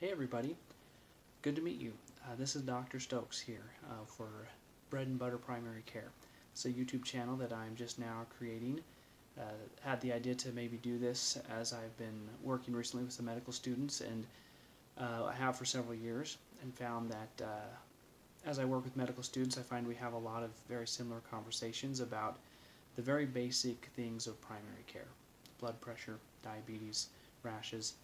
Hey everybody, good to meet you. Uh, this is Dr. Stokes here uh, for Bread and Butter Primary Care. It's a YouTube channel that I'm just now creating. Uh, had the idea to maybe do this as I've been working recently with some medical students and uh, I have for several years and found that uh, as I work with medical students I find we have a lot of very similar conversations about the very basic things of primary care. Blood pressure, diabetes, rashes,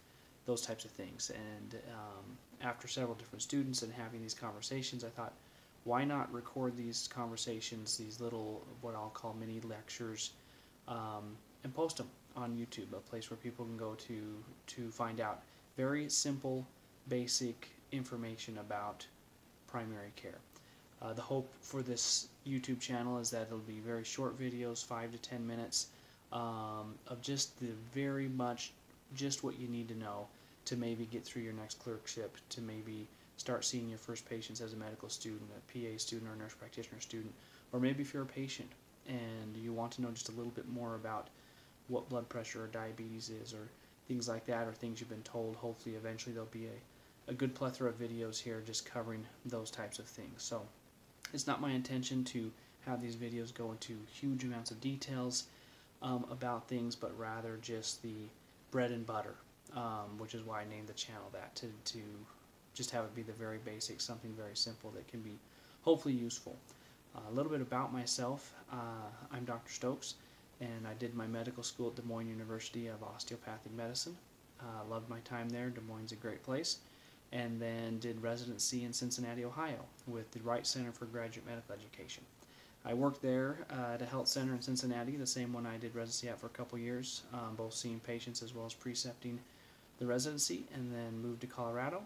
those types of things. And um, after several different students and having these conversations, I thought, why not record these conversations, these little, what I'll call mini lectures, um, and post them on YouTube, a place where people can go to to find out very simple, basic information about primary care. Uh, the hope for this YouTube channel is that it'll be very short videos, five to ten minutes, um, of just the very much just what you need to know to maybe get through your next clerkship, to maybe start seeing your first patients as a medical student, a PA student, or a nurse practitioner student, or maybe if you're a patient and you want to know just a little bit more about what blood pressure or diabetes is, or things like that, or things you've been told. Hopefully, eventually, there'll be a, a good plethora of videos here just covering those types of things. So, it's not my intention to have these videos go into huge amounts of details um, about things, but rather just the bread and butter, um, which is why I named the channel that, to, to just have it be the very basic, something very simple that can be hopefully useful. Uh, a little bit about myself. Uh, I'm Dr. Stokes, and I did my medical school at Des Moines University of Osteopathic Medicine. Uh, loved my time there. Des Moines is a great place. And then did residency in Cincinnati, Ohio with the Wright Center for Graduate Medical Education. I worked there uh, at a health center in Cincinnati, the same one I did residency at for a couple years, um, both seeing patients as well as precepting the residency, and then moved to Colorado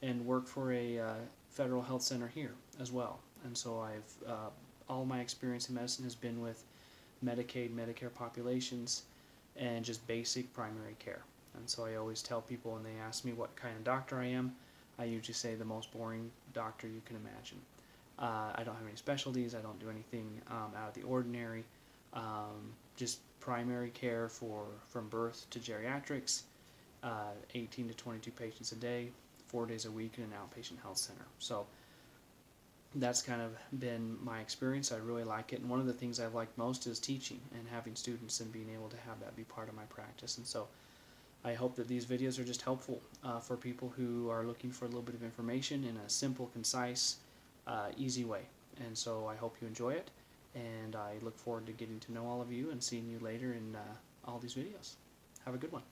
and worked for a uh, federal health center here as well. And so I've uh, all my experience in medicine has been with Medicaid, Medicare populations, and just basic primary care. And so I always tell people when they ask me what kind of doctor I am, I usually say the most boring doctor you can imagine. Uh, I don't have any specialties. I don't do anything um, out of the ordinary. Um, just primary care for from birth to geriatrics, uh, 18 to 22 patients a day, four days a week in an outpatient health center. So that's kind of been my experience. I really like it. And one of the things I've liked most is teaching and having students and being able to have that be part of my practice. And so I hope that these videos are just helpful uh, for people who are looking for a little bit of information in a simple, concise, uh, easy way. And so I hope you enjoy it, and I look forward to getting to know all of you and seeing you later in uh, all these videos. Have a good one.